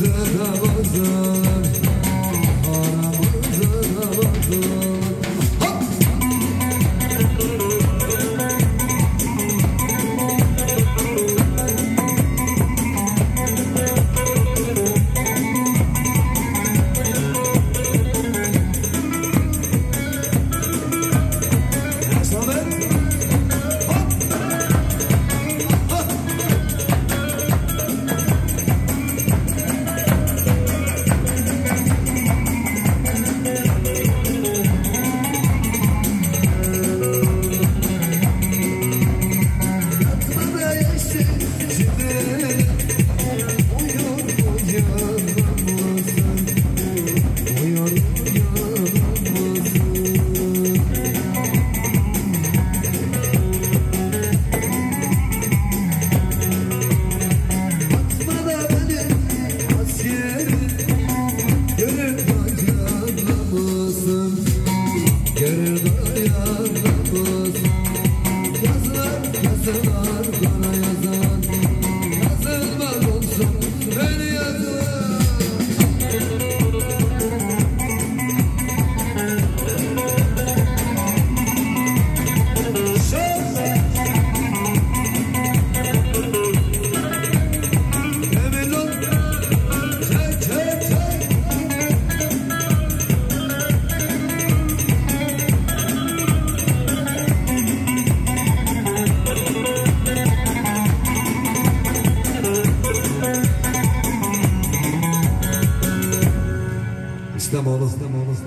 da da da estamos, estamos.